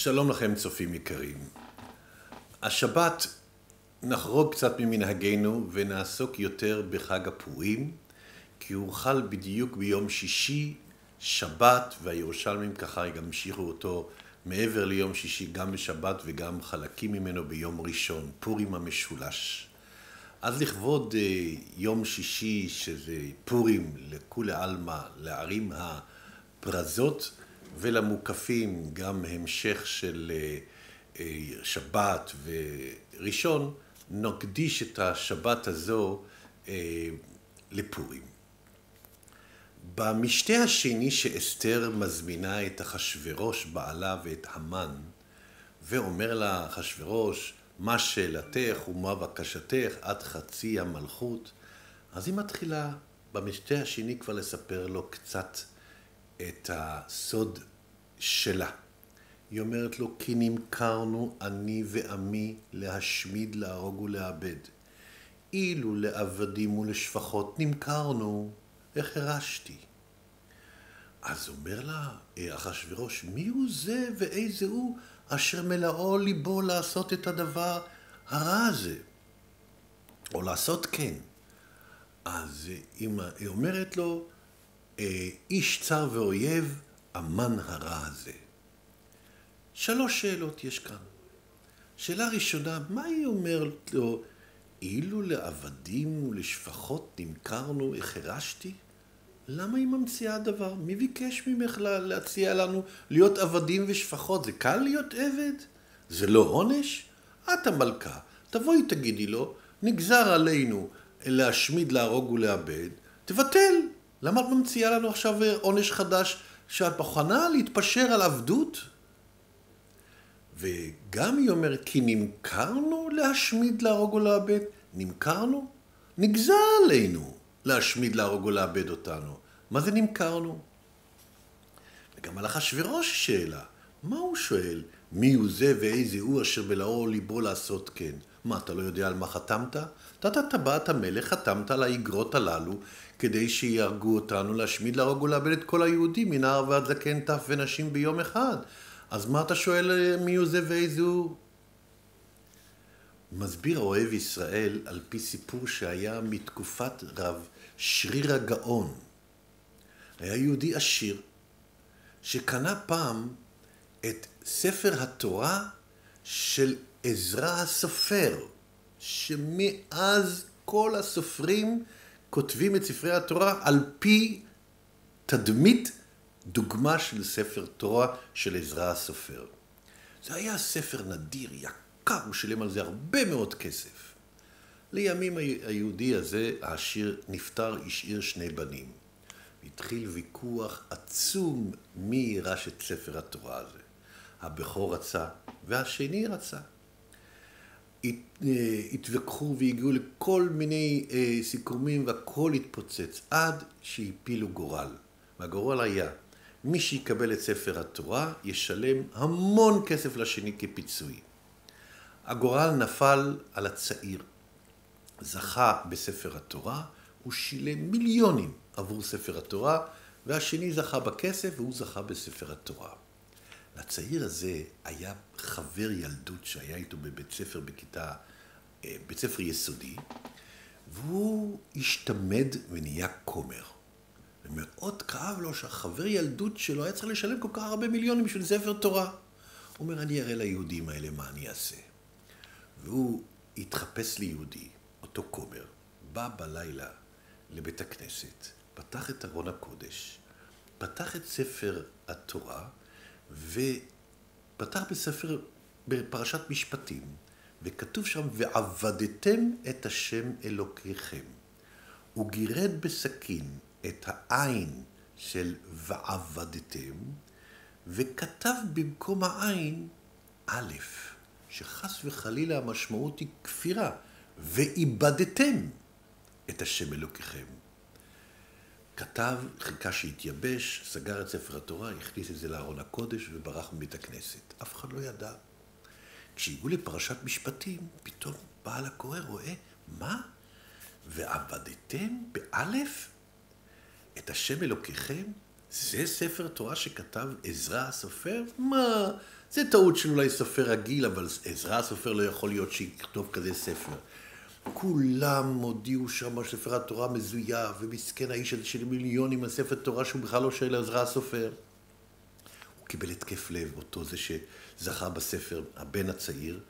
שלום לכם צופים יקרים. השבת נחרוג קצת ממנהגנו ונעסוק יותר בחג הפורים, כי הוא חל בדיוק ביום שישי, שבת, והירושלמים ככה גם המשיכו אותו מעבר ליום שישי גם בשבת וגם חלקים ממנו ביום ראשון, פורים המשולש. אז לכבוד אה, יום שישי, שזה פורים לכולי עלמא, לערים הפרזות, ולמוקפים גם המשך של אה, אה, שבת וראשון, נקדיש את השבת הזו אה, לפורים. במשתה השני שאסתר מזמינה את אחשורוש בעלה ואת המן, ואומר לה אחשורוש, מה שאלתך ומה בקשתך עד חצי המלכות, אז היא מתחילה במשתה השני כבר לספר לו קצת את הסוד שלה. היא אומרת לו, כי נמכרנו אני ועמי להשמיד, להרוג ולאבד. אילו לעבדים ולשפחות נמכרנו, הרשתי? אז אומר לה אחשורוש, מי הוא זה ואיזה הוא אשר מלאו ליבו לעשות את הדבר הרע הזה? או לעשות כן. אז היא אומרת לו, אה, איש צר ואויב, המן הרע הזה. שלוש שאלות יש כאן. שאלה ראשונה, מה היא אומרת לו, אילו לעבדים ולשפחות נמכרנו, החרשתי? למה היא ממציאה דבר? מי ביקש ממך להציע לנו להיות עבדים ושפחות? זה קל להיות עבד? זה לא עונש? את המלכה, תבואי תגידי לו, נגזר עלינו להשמיד, להרוג ולאבד, תבטל. למה את ממציאה לנו עכשיו עונש חדש שאת מוכנה להתפשר על עבדות? וגם היא אומרת, כי נמכרנו להשמיד, להרוג או לאבד. נמכרנו? נגזר עלינו להשמיד, להרוג או לאבד אותנו. מה זה נמכרנו? וגם על אחשוורוש שאלה. מה הוא שואל? מי הוא זה ואיזה הוא אשר בלאור ליבו לעשות כן? מה, אתה לא יודע על מה חתמת? אתה טבעת המלך, חתמת על האגרות הללו כדי שיהרגו אותנו, להשמיד, להרוג ולאבד את כל היהודים, מנער ועד זקן, טף ונשים ביום אחד. אז מה אתה שואל אה, מי הוא זה ואיזה הוא? מסביר אוהב ישראל על פי סיפור שהיה מתקופת רב שריר הגאון. היה יהודי עשיר שקנה פעם את ספר התורה של עזרא הסופר, שמאז כל הסופרים כותבים את ספרי התורה על פי תדמית דוגמה של ספר תורה של עזרא הסופר. זה היה ספר נדיר, יקר, הוא שילם על זה הרבה מאוד כסף. לימים היהודי הזה, העשיר, נפטר, השאיר שני בנים. התחיל ויכוח עצום מי יירש את ספר התורה הזה. הבכור רצה, והשני רצה. אה, התווכחו והגיעו לכל מיני אה, סיכומים והכל התפוצץ עד שהפילו גורל. והגורל היה, מי שיקבל את ספר התורה ישלם המון כסף לשני כפיצוי. הגורל נפל על הצעיר. זכה בספר התורה, הוא שילם מיליונים עבור ספר התורה, והשני זכה בכסף והוא זכה בספר התורה. לצעיר הזה היה חבר ילדות שהיה איתו בבית ספר בכיתה, אה, בית ספר יסודי, והוא השתמד ונהיה כומר. ומאוד כאב לו שהחבר ילדות שלו היה צריך לשלם כל כך הרבה מיליונים בשביל ספר תורה. הוא אומר, אני אראה ליהודים האלה מה אני אעשה. והוא התחפש ליהודי, אותו כומר, בא בלילה לבית הכנסת, פתח את ארון הקודש, פתח את ספר התורה, ופתח בספר, בפרשת משפטים, וכתוב שם, ועבדתם את השם אלוקיכם. הוא גירד בסכין את העין של ועבדתם, וכתב במקום העין א', שחס וחלילה המשמעות היא כפירה, ואיבדתם את השם אלוקיכם. כתב, חיכה שיתייבש, סגר את ספר התורה, הכניס את זה לארון הקודש וברח מבית הכנסת. אף אחד לא ידע. כשהגיעו לפרשת משפטים, פתאום בעל הקורא רואה, מה? ועבדתם באלף את השם אלוקיכם? זה ספר תורה שכתב עזרא הסופר? מה? זה טעות של אולי סופר רגיל, אבל עזרא הסופר לא יכול להיות שיכתוב כזה ספר. כולם הודיעו שם שספר התורה מזויף, ומסכן האיש הזה של מיליונים על ספר תורה שהוא בכלל לא שואל עזרא הסופר. הוא קיבל התקף לב, אותו זה שזכה בספר, הבן הצעיר,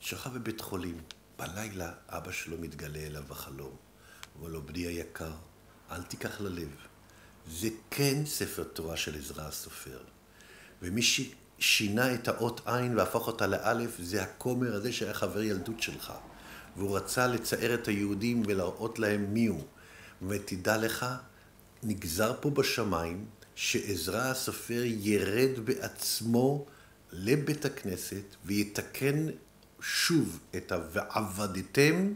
שכב בבית חולים. בלילה אבא שלו מתגלה אליו בחלום. אומר לו, בני היקר, אל תיקח ללב. זה כן ספר תורה של עזרא הסופר. ומי ששינה את האות עין והפך אותה לאלף, זה הכומר הזה שהיה חבר ילדות שלך. והוא רצה לצייר את היהודים ולהראות להם מי הוא. ותדע לך, נגזר פה בשמיים שעזרא הסופר ירד בעצמו לבית הכנסת ויתקן שוב את ה"ועבדתם",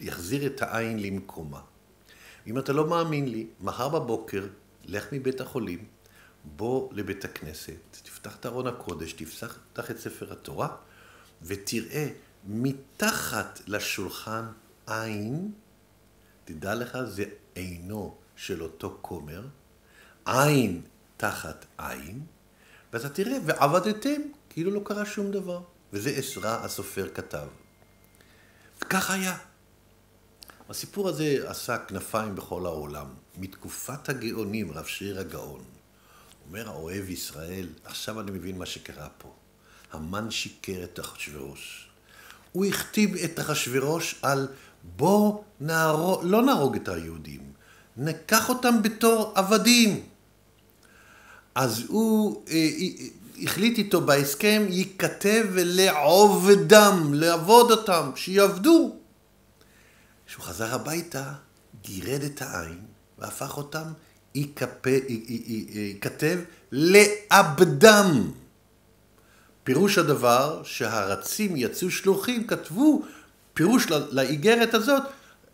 יחזיר את העין למקומה. אם אתה לא מאמין לי, מחר בבוקר, לך מבית החולים, בוא לבית הכנסת, תפתח את ארון הקודש, תפתח את ספר התורה, ותראה מתחת לשולחן עין, תדע לך, זה עינו של אותו כומר, עין תחת עין, ואתה תראה, ועבדתם, כאילו לא קרה שום דבר. וזה עזרא הסופר כתב. וכך היה. הסיפור הזה עשה כנפיים בכל העולם. מתקופת הגאונים, רב שריר הגאון, אומר האוהב ישראל, עכשיו אני מבין מה שקרה פה. המן שיקר את אחשוורוש. הוא הכתיב את אחשוורוש על בוא נהרוג, לא נהרוג את היהודים, נקח אותם בתור עבדים. אז הוא אה, אה, החליט איתו בהסכם, ייכתב לעובדם, לעבוד אותם, שיעבדו. כשהוא חזר הביתה, גירד את העין והפך אותם, ייכתב לעבדם. פירוש הדבר שהרצים יצאו שלוחים, כתבו פירוש לאיגרת הזאת,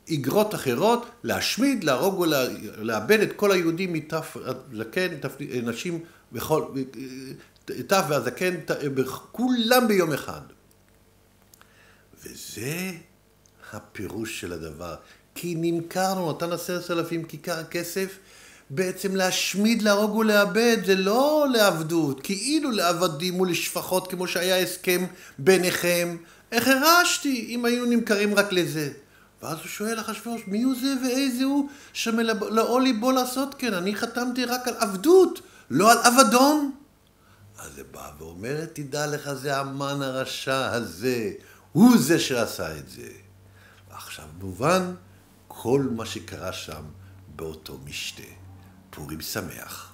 איגרות אחרות, להשמיד, להרוג ולאבד את כל היהודים מתף זקן, נשים בכל, טף והזקן, כולם ביום אחד. וזה הפירוש של הדבר. כי נמכרנו, נתן עשרת אלפים כיכר כסף, בעצם להשמיד, להרוג ולאבד, זה לא לעבדות, כאילו לעבדים ולשפחות, כמו שהיה הסכם ביניכם. איך הרשתי אם היינו נמכרים רק לזה? ואז הוא שואל אחשוורוש, מי הוא זה ואיזה הוא שמלאו ליבו לעשות כן? אני חתמתי רק על עבדות, לא על עבדון. אז זה בא ואומר, תדע לך, זה המן הרשע הזה, הוא זה שעשה את זה. ועכשיו מובן כל מה שקרה שם באותו משתה. פורים שמח.